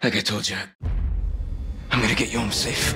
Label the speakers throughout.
Speaker 1: Like I told you, I'm gonna get you home safe.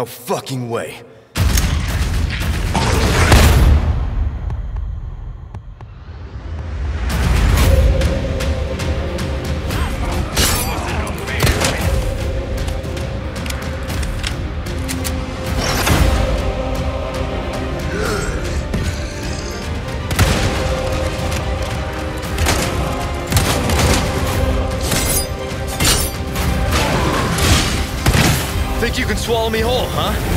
Speaker 2: No fucking way. Swallow me whole, huh?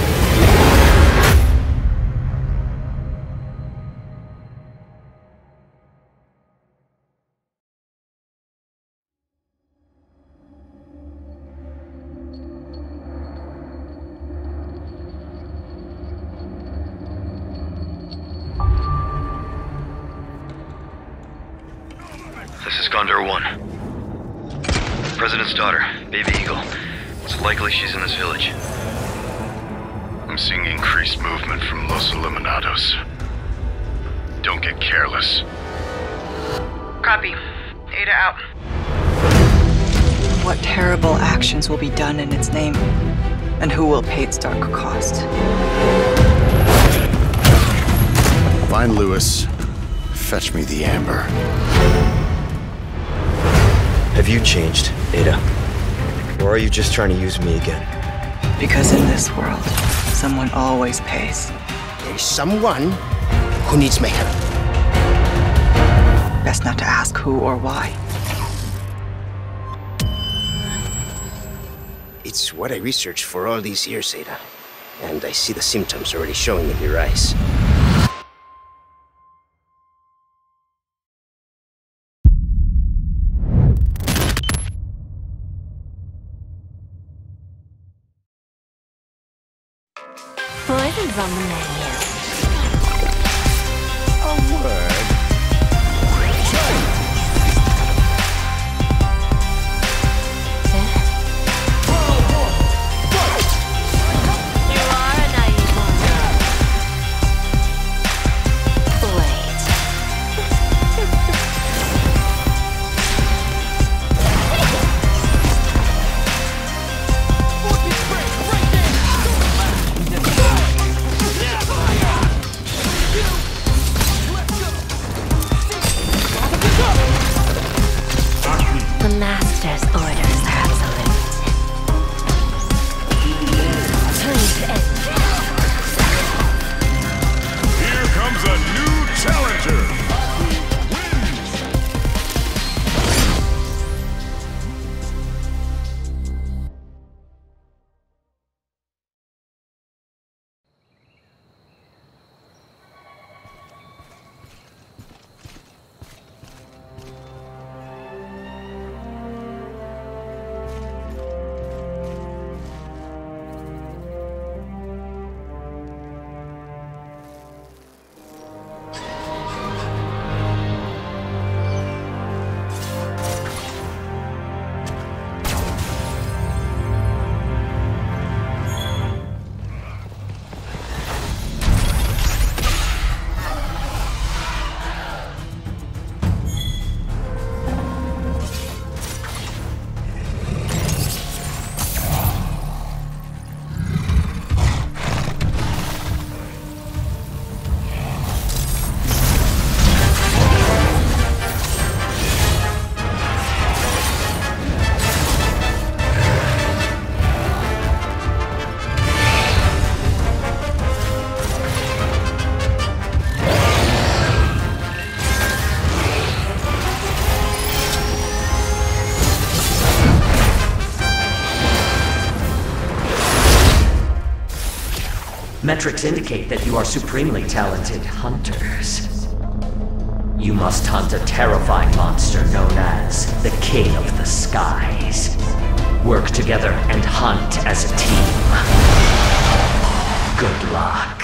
Speaker 3: What terrible actions will be done in its name? And who will pay its dark cost?
Speaker 4: Find Luis. Fetch me the amber.
Speaker 2: Have you changed, Ada? Or are you just trying to use me again?
Speaker 3: Because in this world, someone always pays.
Speaker 5: There's someone who needs my help.
Speaker 3: Best not to ask who or why.
Speaker 5: It's what I researched for all these years, Ada. And I see the symptoms already showing in your eyes.
Speaker 6: Metrics indicate that you are supremely talented hunters. You must hunt a terrifying monster known as the King of the Skies. Work together and hunt as a team. Good luck.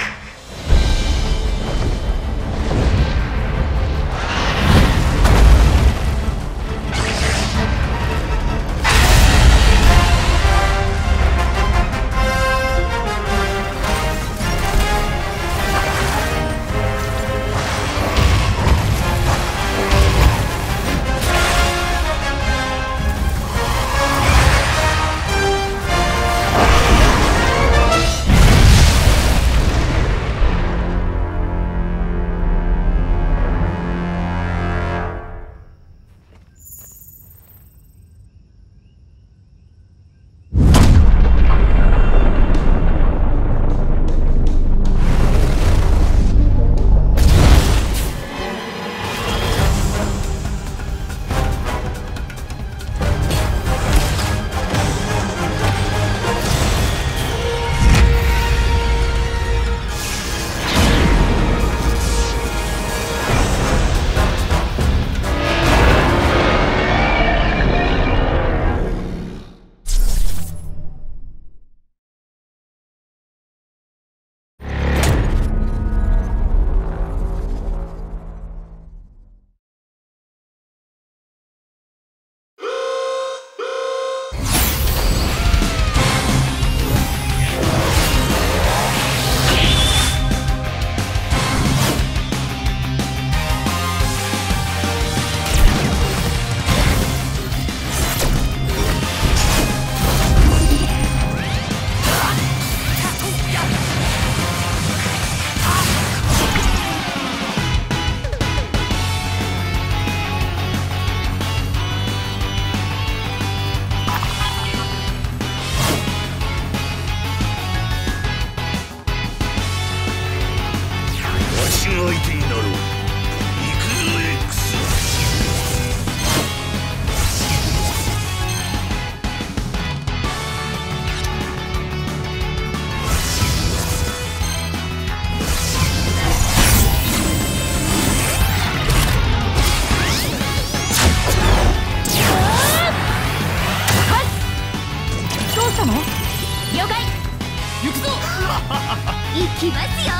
Speaker 6: きますよ。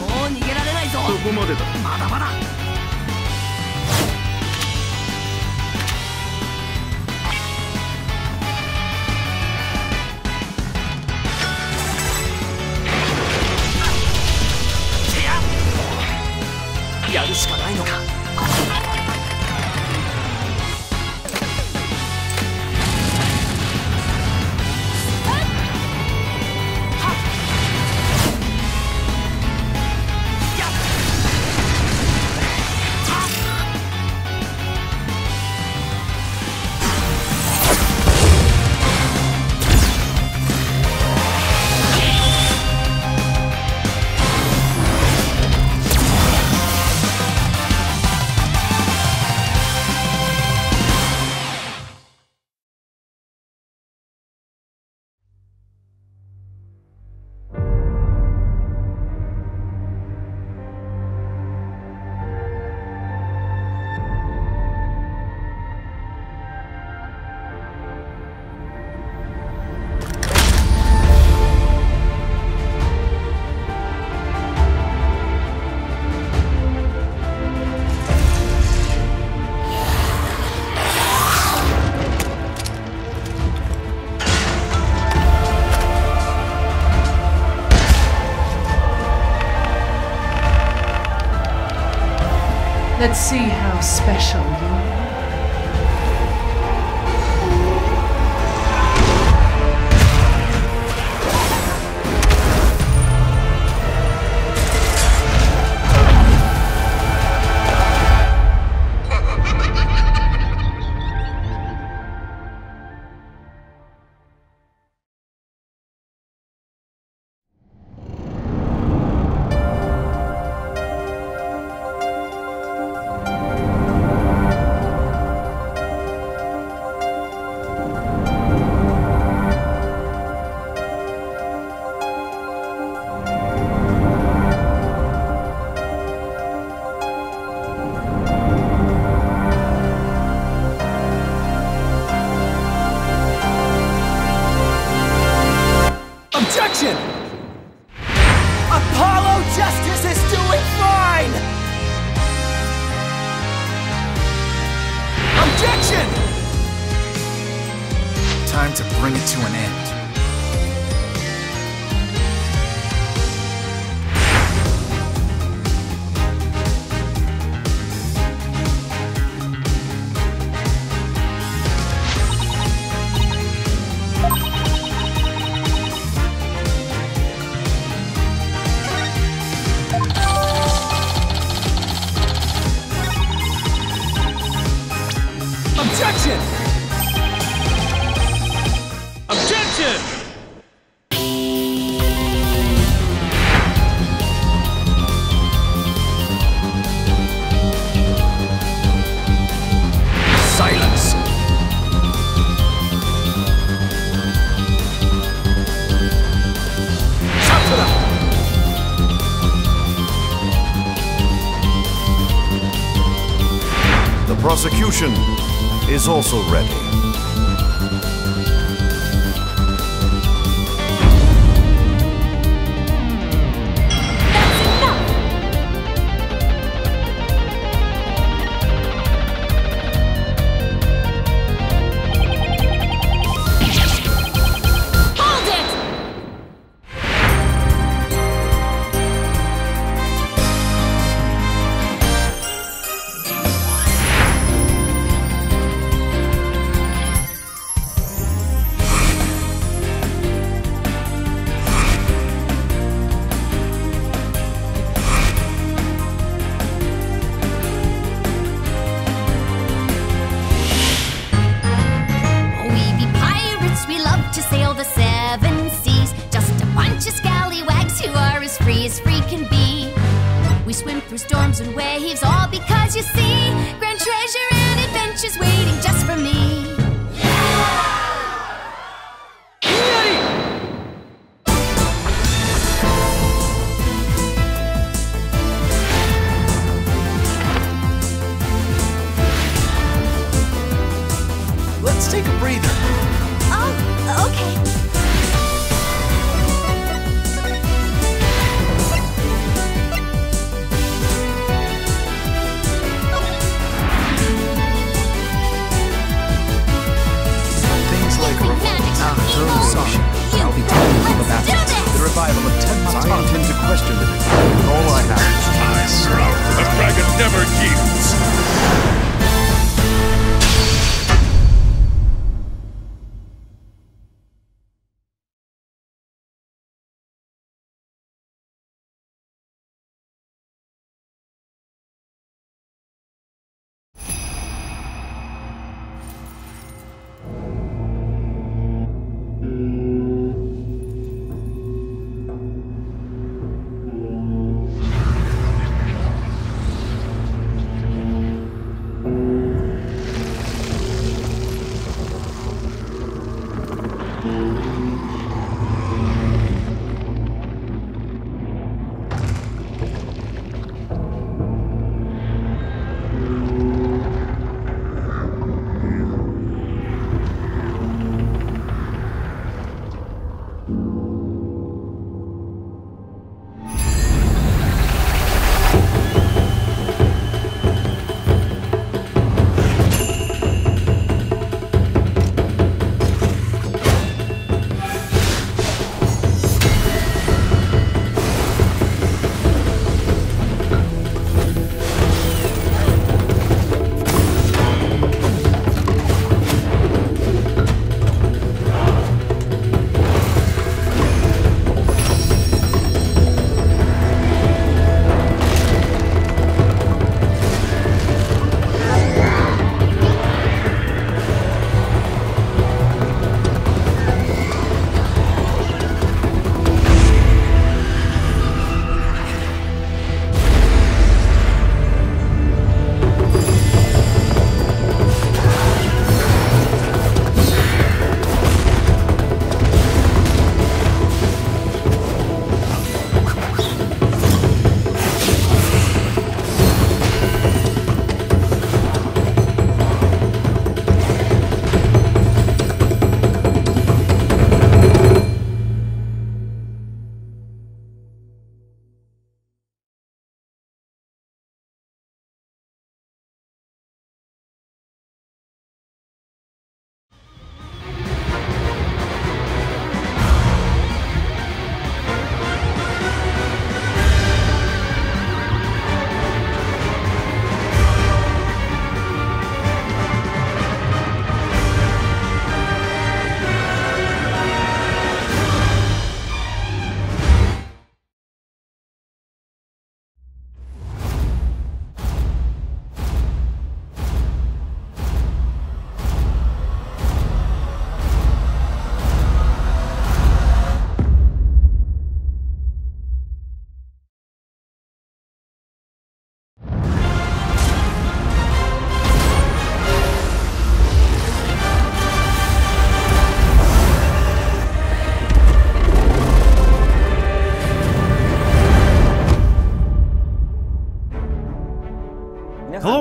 Speaker 6: もう逃げられないぞ。そこまでだ。まだまだ。やるしかないのか。
Speaker 7: Let's see
Speaker 6: how special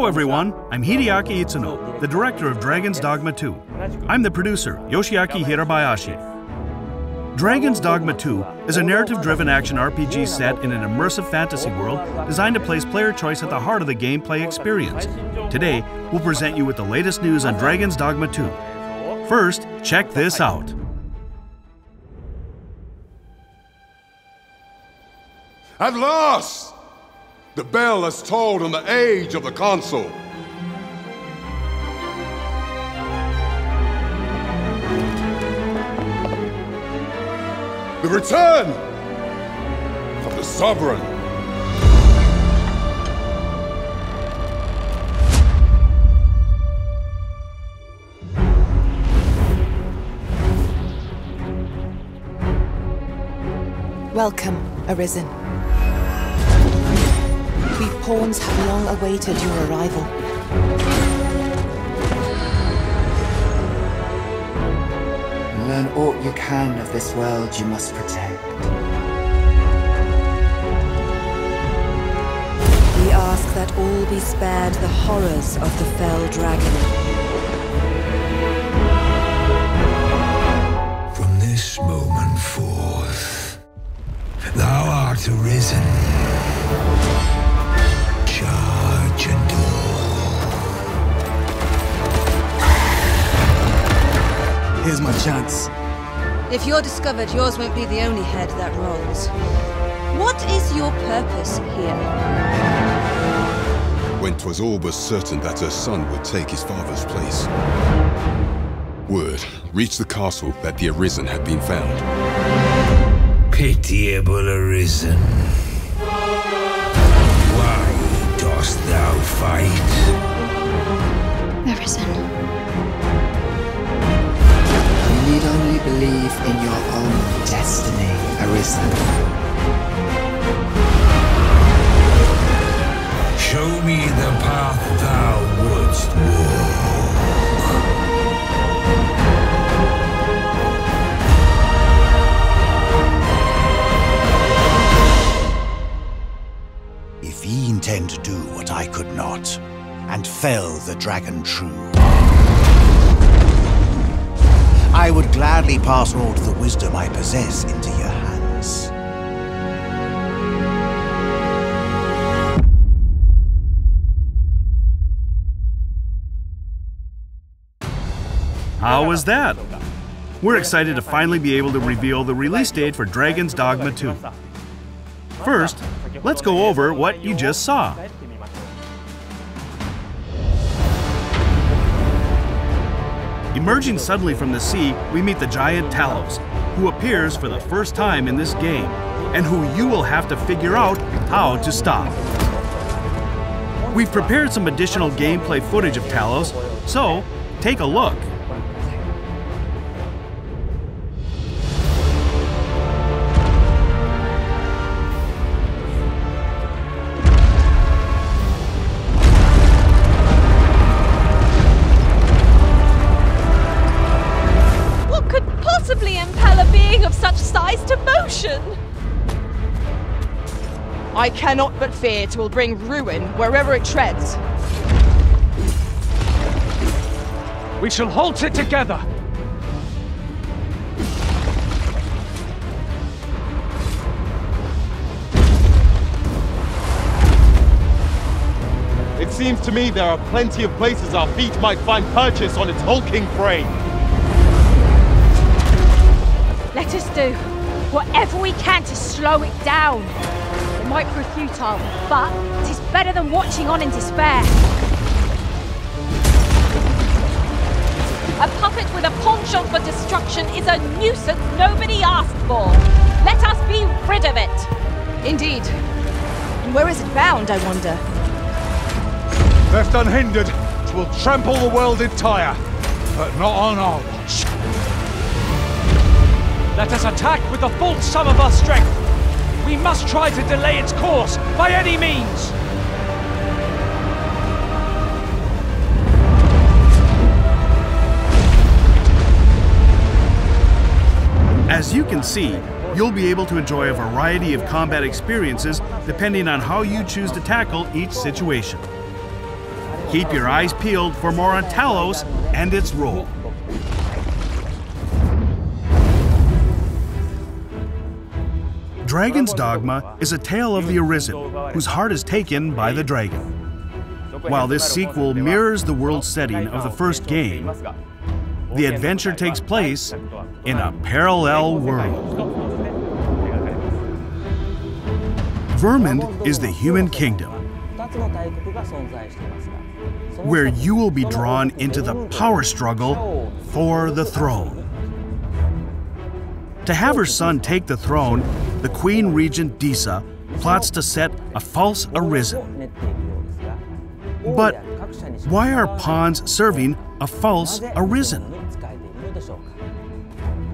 Speaker 8: everyone. I'm Hideaki Itsuno, the director of Dragon's Dogma 2. I'm the producer, Yoshiaki Hirabayashi. Dragon's Dogma 2 is a narrative driven action RPG set in an immersive fantasy world designed to place player choice at the heart of the gameplay experience. Today, we'll present you with the latest news on Dragon's Dogma 2. First, check this out.
Speaker 9: At last! The bell has tolled on the age of the console. The return of the Sovereign.
Speaker 10: Welcome, Arisen. We pawns have long awaited your arrival.
Speaker 11: Learn aught you can of this world you must protect.
Speaker 10: We ask that all be spared the horrors of the fell dragon.
Speaker 12: From this moment forth, thou art arisen. Charge and
Speaker 7: Here's my chance.
Speaker 13: If you're discovered, yours won't be the only head that rolls. What is your purpose here?
Speaker 9: When 'twas all but certain that her son would take his father's place. Word reached the castle that the Arisen had been found.
Speaker 12: Pitiable arisen. Dost thou fight?
Speaker 6: Arisen.
Speaker 11: You need only believe in your own destiny, Arisen.
Speaker 12: Show me the path thou wouldst walk.
Speaker 14: Intend to do what I could not, and fell the dragon true, I would gladly pass all the wisdom I possess into your hands.
Speaker 8: How was that? We're excited to finally be able to reveal the release date for Dragon's Dogma 2. First, let's go over what you just saw. Emerging suddenly from the sea, we meet the giant Talos, who appears for the first time in this game, and who you will have to figure out how to stop. We've prepared some additional gameplay footage of Talos, so take a look.
Speaker 15: Cannot but fear it will bring ruin wherever it treads.
Speaker 16: We shall halt it together.
Speaker 17: It seems to me there are plenty of places our feet might find purchase on its hulking prey.
Speaker 18: Let us do whatever we can to slow it down. It might prove futile, but it is better than watching on in despair. A puppet with a penchant for destruction is a nuisance nobody asked for. Let us be rid of it.
Speaker 15: Indeed. And where is it bound, I wonder?
Speaker 16: Left unhindered, it will trample the world entire, but not on our watch. Let us attack with the full sum of our strength. We must try to delay its course by any means.
Speaker 8: As you can see, you'll be able to enjoy a variety of combat experiences depending on how you choose to tackle each situation. Keep your eyes peeled for more on Talos and its role. Dragon's Dogma is a tale of the Arisen, whose heart is taken by the dragon. While this sequel mirrors the world setting of the first game, the adventure takes place in a parallel world. Vermund is the human kingdom, where you will be drawn into the power struggle for the throne. To have her son take the throne, the Queen Regent Disa plots to set a false arisen. But why are pawns serving a false arisen?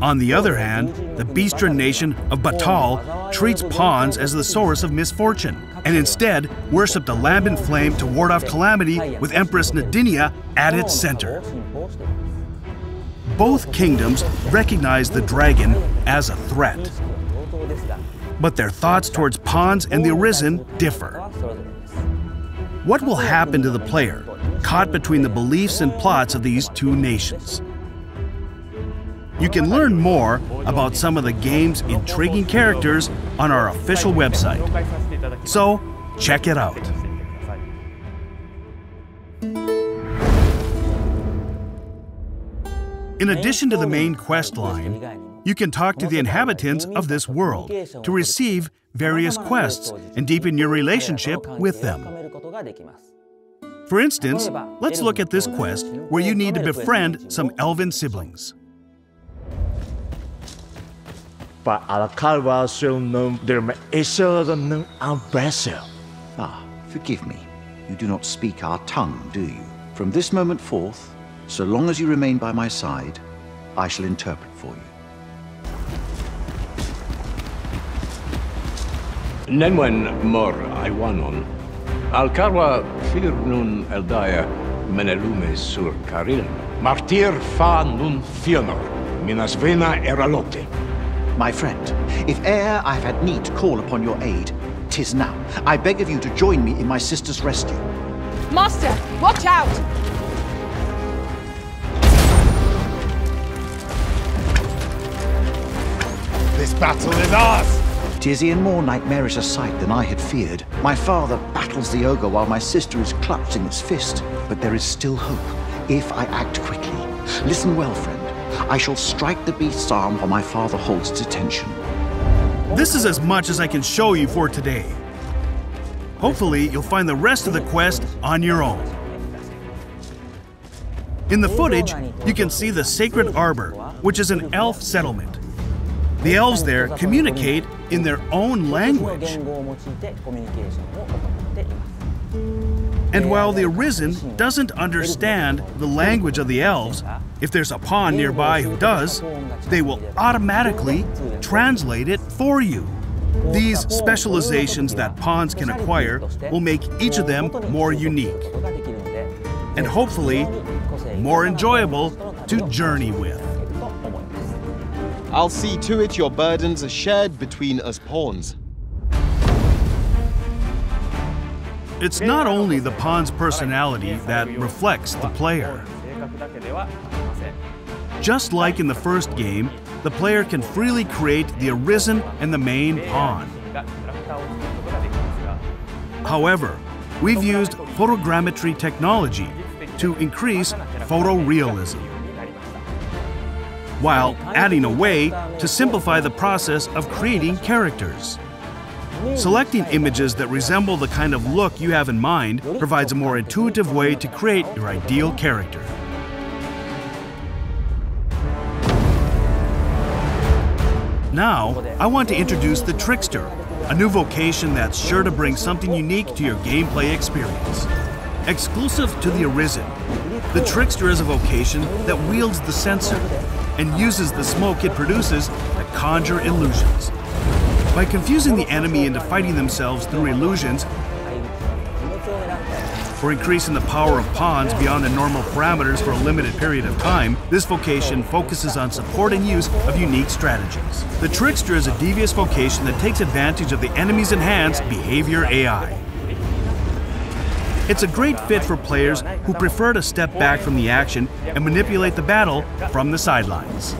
Speaker 8: On the other hand, the Beastren nation of Battahl treats pawns as the source of misfortune, and instead worship the lambent flame to ward off calamity with Empress Nadinia at its center. Both kingdoms recognize the dragon as a threat, but their thoughts towards pawns and the Arisen differ. What will happen to the player caught between the beliefs and plots of these two nations? You can learn more about some of the game's intriguing characters on our official website. So, check it out. In addition to the main quest line, you can talk to the inhabitants of this world to receive various quests and deepen your relationship with them. For instance, let's look at this quest where you need to befriend some elven siblings.
Speaker 19: But Alcalva shall know there is an ambassador.
Speaker 14: Ah, forgive me. You do not speak our tongue, do you? From this moment forth, so long as you remain by my side, I shall interpret for you.
Speaker 12: Nenwen mor aiwanon. Alcarwa fir nun eldaya menelume sur caril. Martir fa nun fionor. Minas vena eralote.
Speaker 14: My friend, if e'er I have had need to call upon your aid, tis now. I beg of you to join me in my sister's rescue.
Speaker 15: Master, watch out!
Speaker 17: This battle is ours!
Speaker 14: Tis in more nightmarish a sight than I had feared. My father battles the ogre while my sister is clutched in its fist. But there is still hope, if I act quickly. Listen well, friend. I shall strike the beast's arm while my father holds its attention.
Speaker 8: This is as much as I can show you for today. Hopefully, you'll find the rest of the quest on your own. In the footage, you can see the Sacred Arbor, which is an elf settlement. The elves there communicate in their own language. And while the Arisen doesn't understand the language of the elves, if there's a pawn nearby who does, they will automatically translate it for you. These specializations that pawns can acquire will make each of them more unique and hopefully more enjoyable to journey with.
Speaker 17: I'll see to it your burdens are shared between us pawns.
Speaker 8: It's not only the pawn's personality that reflects the player. Just like in the first game, the player can freely create the Arisen and the main pawn. However, we've used photogrammetry technology to increase photorealism, while adding a way to simplify the process of creating characters. Selecting images that resemble the kind of look you have in mind provides a more intuitive way to create your ideal character. Now, I want to introduce the Trickster, a new vocation that's sure to bring something unique to your gameplay experience. Exclusive to the Arisen, the Trickster is a vocation that wields the censer and uses the smoke it produces to conjure illusions. By confusing the enemy into fighting themselves through illusions, or increasing the power of pawns beyond the normal parameters for a limited period of time, this vocation focuses on support and use of unique strategies. The Trickster is a devious vocation that takes advantage of the enemy's enhanced behavior AI. It's a great fit for players who prefer to step back from the action and manipulate the battle from the sidelines.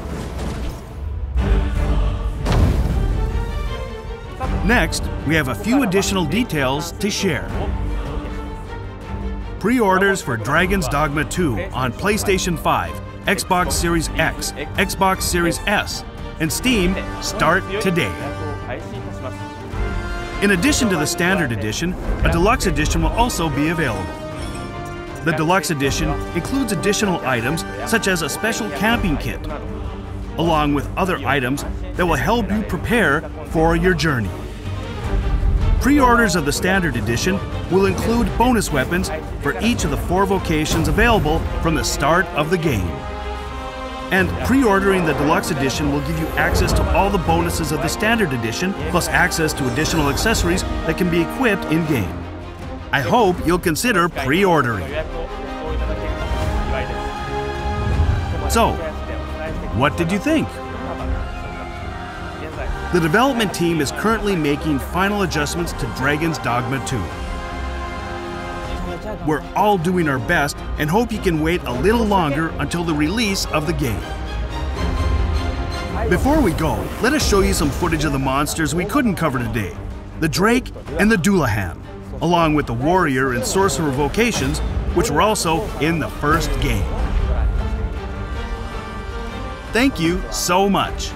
Speaker 8: Next, we have a few additional details to share. Pre-orders for Dragon's Dogma 2 on PlayStation 5, Xbox Series X, Xbox Series S, and Steam start today. In addition to the standard edition, a deluxe edition will also be available. The deluxe edition includes additional items such as a special camping kit, along with other items that will help you prepare for your journey. Pre-orders of the standard edition will include bonus weapons for each of the four vocations available from the start of the game. And pre-ordering the deluxe edition will give you access to all the bonuses of the standard edition, plus access to additional accessories that can be equipped in-game. I hope you'll consider pre-ordering. So, what did you think? The development team is currently making final adjustments to Dragon's Dogma 2. We're all doing our best and hope you can wait a little longer until the release of the game. Before we go, let us show you some footage of the monsters we couldn't cover today the Drake and the Dullahan, along with the Warrior and Sorcerer vocations, which were also in the first game. Thank you so much.